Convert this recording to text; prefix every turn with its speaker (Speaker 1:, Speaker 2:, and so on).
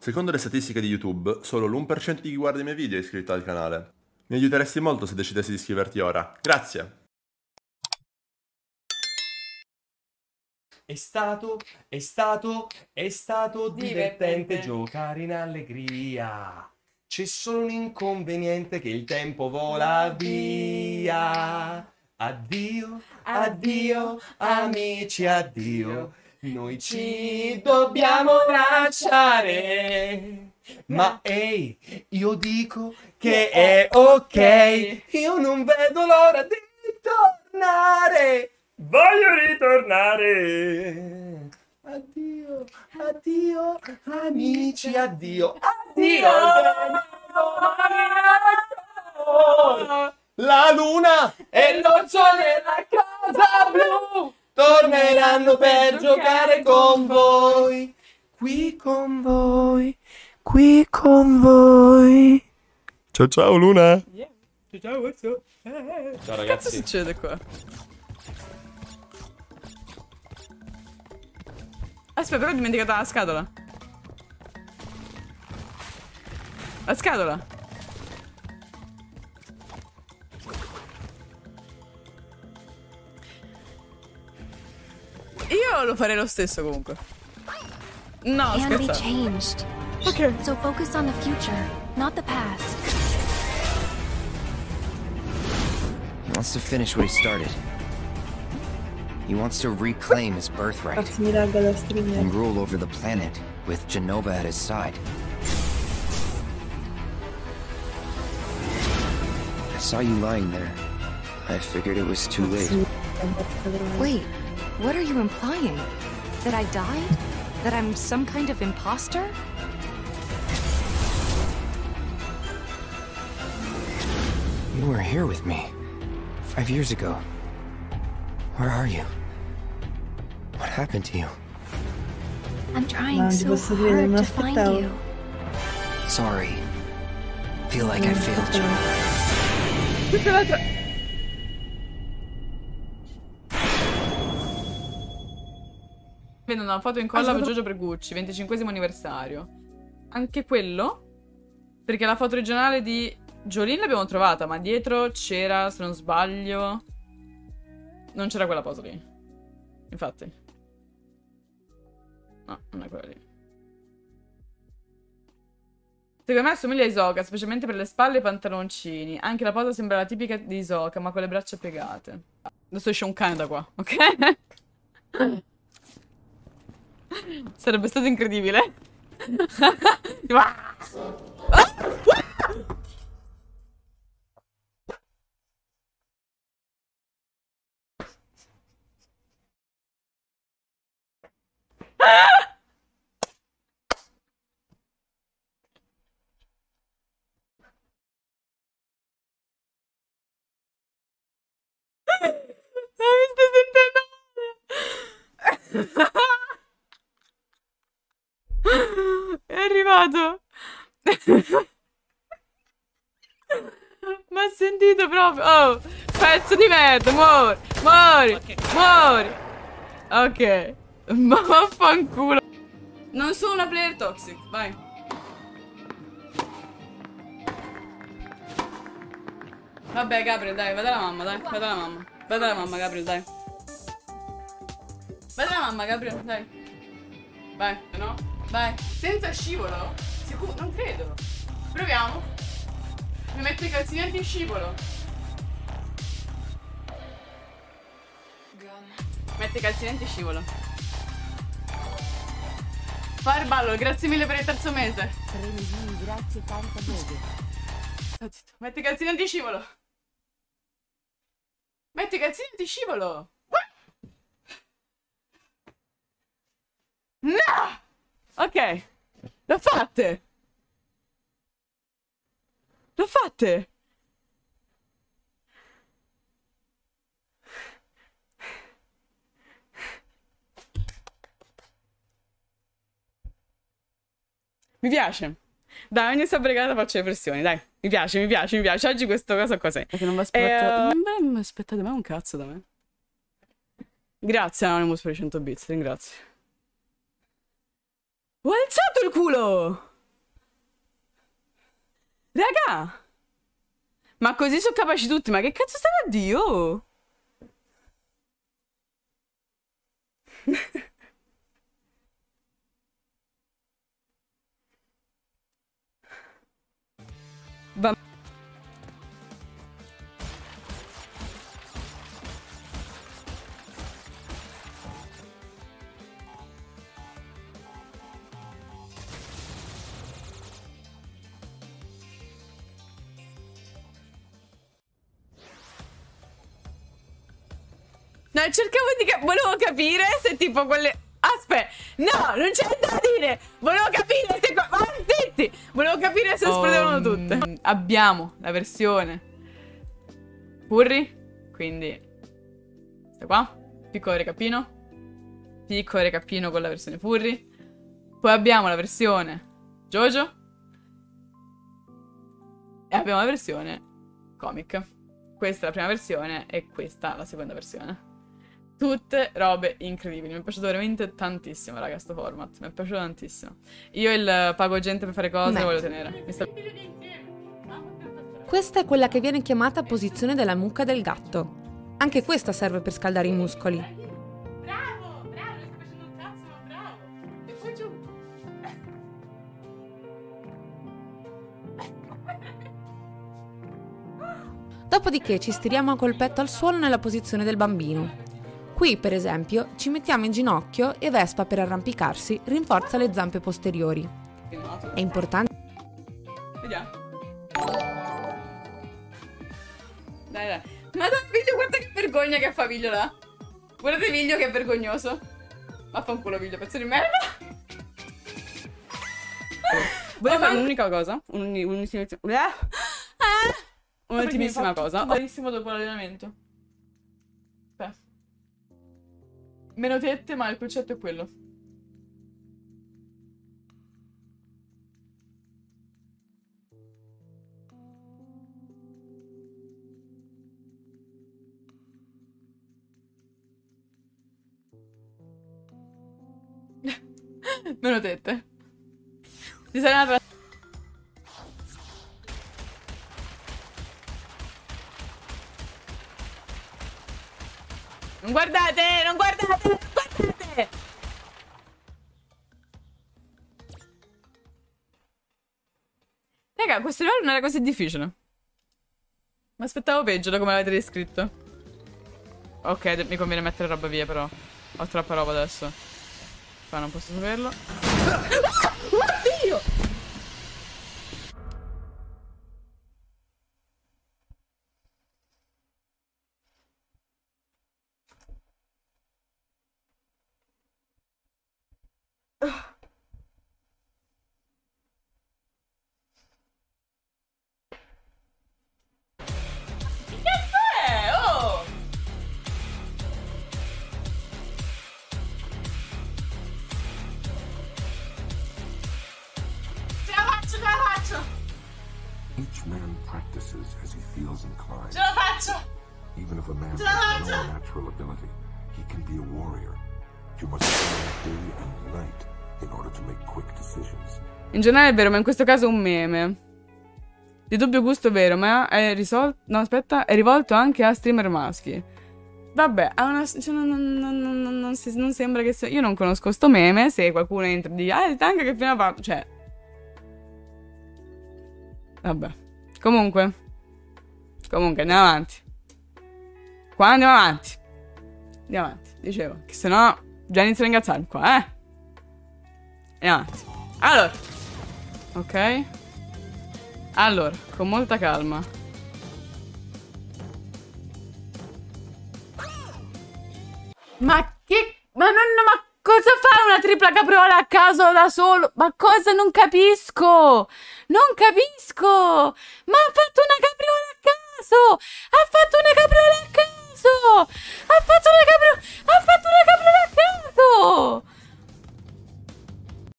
Speaker 1: Secondo le statistiche di YouTube, solo l'1% di chi guarda i miei video è iscritto al canale. Mi aiuteresti molto se decidessi di iscriverti ora. Grazie!
Speaker 2: È stato, è stato, è stato divertente,
Speaker 3: Divertente.
Speaker 2: giocare in allegria. C'è solo un inconveniente che il tempo vola via. Addio, addio, amici, addio. Noi ci dobbiamo lasciare. Ma ehi, io dico che è ok. Io non vedo l'ora di tornare. Voglio ritornare. Addio, addio, amici, addio. Addio. La luna e l'orso nella casa blu torneranno per giocare con voi. Qui con voi, qui con voi. Ciao ciao Luna.
Speaker 3: Yeah.
Speaker 2: Ciao, what's up? Ciao
Speaker 3: Che cazzo
Speaker 2: ragazzi.
Speaker 3: succede qua? Aspetta, però ho dimenticato la scatola. La scatola. Lo farei lo stesso comunque. No,
Speaker 4: And they
Speaker 3: scherzate.
Speaker 4: changed.
Speaker 3: Ok.
Speaker 4: So focus on the future, not the past.
Speaker 5: He wants to finish what he started. He wants to reclaim his birthright
Speaker 6: Farsi lag da streamer.
Speaker 5: and rule over the planet with Genova at his side. I saw you lying there. I figured it was too late.
Speaker 4: Wait, what are you implying? That I died? That I'm some kind of imposter?
Speaker 5: You were here with me. Five years ago. Where are you? What happened to you?
Speaker 4: I'm trying
Speaker 6: Non ti
Speaker 4: so
Speaker 6: posso dire, non
Speaker 4: hard to find
Speaker 6: aspettavo.
Speaker 4: you.
Speaker 5: Sorry. Feel like I failed you.
Speaker 3: Vedo una foto in colla per Giorgio Pregucci, 25 anniversario. Anche quello? Perché la foto originale di Jolene l'abbiamo trovata, ma dietro c'era, se non sbaglio... Non c'era quella foto lì. Infatti. No, non è quella lì. Secondo me assomiglia a Isoka, specialmente per le spalle e i pantaloncini. Anche la posa sembra la tipica di Isoka, ma con le braccia piegate. Adesso esce un cane da qua, ok? Sarebbe stato incredibile. Ah! Mi sto Arrivato. Ma ha sentito proprio. Oh, pezzo di merda, muori, muori, muori. Ok. Ma vaffanculo. Non sono una player toxic, vai. Vabbè, Gabriel, dai, vai dalla mamma, dai, vai dalla mamma. Vai dalla mamma, Gabriel, dai. Vai dalla mamma, Gabriel, dai. Vai, no? Vai. Senza scivolo? Sicuro? Non credo. Proviamo. Mi metto i calzini anti scivolo. Metti i calzini anti scivolo. Fireball, grazie mille per il terzo mese.
Speaker 7: grazie tanto bene.
Speaker 3: Metti i calzini anti scivolo. Metti i calzini anti scivolo. No! Ok. L'ho fatte. L'ho fatte. Mi piace. Dai, ogni sabregata faccio le pressioni, dai. Mi piace, mi piace, mi piace. Oggi questo cosa cos'è? Perché non vi aspettate... non vi aspettate mai un cazzo da me. Grazie Anonymous per i 100 bits, ringrazio. Ho alzato il culo! Raga! Ma così sono capaci tutti, ma che cazzo sarà Dio? Bambino. No, cercavo di cap- volevo capire se tipo quelle Aspetta, no, non c'è da dire. Volevo capire se ma zitti! Volevo capire se esplodevano tutte. Abbiamo la versione Furry, quindi questa qua, piccolo recapino. Piccolo recapino con la versione Furry. Poi abbiamo la versione Jojo. E abbiamo la versione comic. Questa è la prima versione e questa la seconda versione. Tutte robe incredibili. Mi è piaciuto veramente tantissimo, raga, sto format. Mi è piaciuto tantissimo. Io il pago gente per fare cose
Speaker 6: Beh.
Speaker 3: lo voglio tenere. Mi sta...
Speaker 6: Questa è quella che viene chiamata posizione della mucca del gatto. Anche questa serve per scaldare i muscoli.
Speaker 3: Bravo, bravo, stai facendo un cazzo, ma bravo. E poi giù.
Speaker 6: Dopodiché ci stiriamo col petto al suolo nella posizione del bambino. Qui, per esempio, ci mettiamo in ginocchio e Vespa per arrampicarsi rinforza le zampe posteriori. È importante
Speaker 3: Vediamo. Dai, dai. Madonna, Viglio, guarda che vergogna che fa Viglio là. Guardate Viglio che è vergognoso. Vaffanculo Viglio, pezzo di merda. Volevo fare un'unica cosa. Un- Un'ultimissima. Eh? Eh? Un'ultimissima cosa. Benissimo dopo l'allenamento. Meno tette, ma il concetto è quello. Meno tette. Ti sei Non guardate, non guardate, non guardate! Raga, questo livello non era così difficile. Mi aspettavo peggio da come l'avete descritto. Ok, mi conviene mettere roba via però. Ho troppa roba adesso. Qua non posso saperlo. Oddio! faccio, ce la faccio!
Speaker 8: Each man practices as he feels inclined.
Speaker 3: Ce la faccio!
Speaker 8: Even if a man has no natural ability, he can be a warrior. You must train day and night in order to make quick decisions.
Speaker 3: In generale è vero, ma in questo caso è un meme. Di dubbio gusto vero, ma è risolto. No, aspetta, è rivolto anche a streamer maschi. Vabbè, ha una. cioè, non, non- non- non- non- non si- non sembra che sia. Io non conosco sto meme. Se qualcuno entra e dice, ah, il tank che prima fa. Cioè. Vabbè. Comunque. Comunque, andiamo avanti. Qua andiamo avanti. Andiamo avanti. Dicevo, che se no già inizio a ingazzarmi qua, eh. Andiamo avanti. Allora. Ok. Allora, con molta calma. Ma non... Ma cosa fa una tripla capriola a caso da solo? Ma cosa non capisco? Non capisco! Ma ha fatto una capriola a caso! Ha fatto una capriola a caso! Ha fatto una capriola... Ha fatto una capriola a caso!